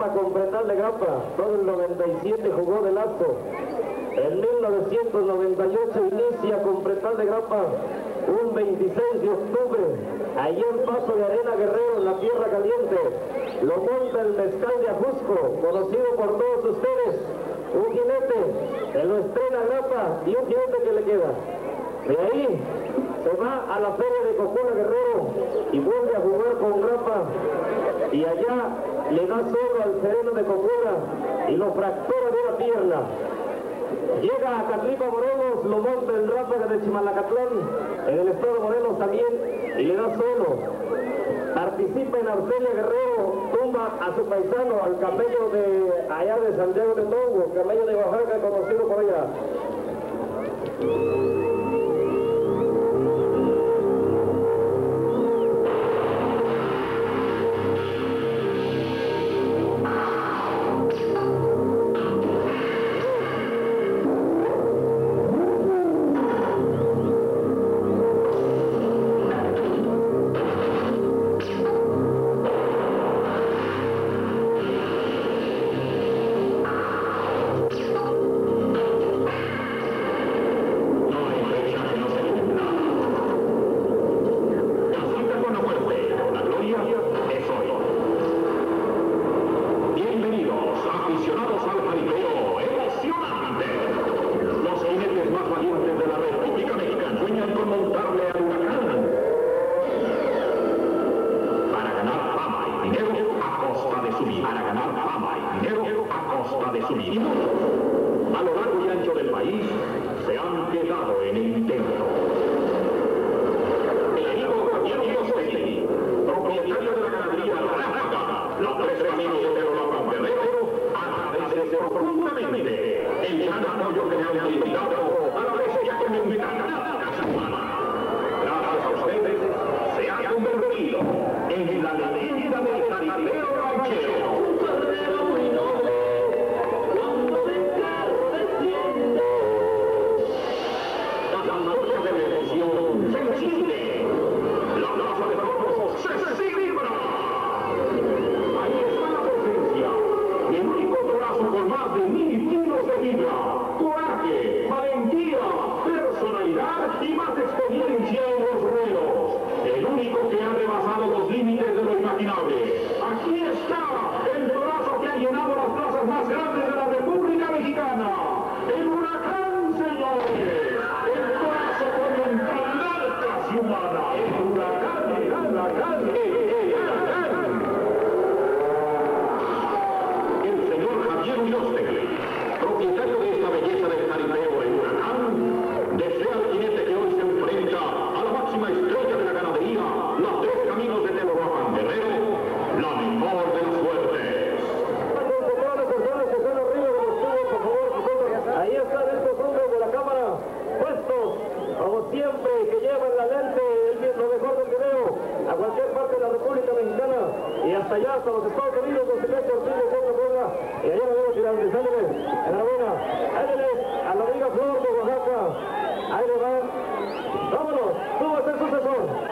Gamba con de Gamba, todo el 97 jugó de lazo. En 1998 inicia con de Gamba. Un 26 de octubre, allí en Paso de Arena Guerrero, en la Tierra Caliente, lo monta el mezcal de Ajusco, conocido por todos ustedes, un jinete, se lo estrena Grapa y un jinete que le queda. De ahí se va a la feria de Cocula Guerrero y vuelve a jugar con Grapa y allá le da solo al sereno de Cocora y lo fractura de una pierna. Llega a Catlipa Morelos, lo monta en ráfaga de Chimalacatlán, en el estado de Morelos también, y le da solo. Participa en Arcelia Guerrero, tumba a su paisano, al camello de allá de Santiago de Tongo, camello de Oaxaca, conocido por allá. Ángeles, en la buena, Ángeles, a la Liga Flor de Oaxaca, ahí le va, vámonos, tú vas a ser sucesor.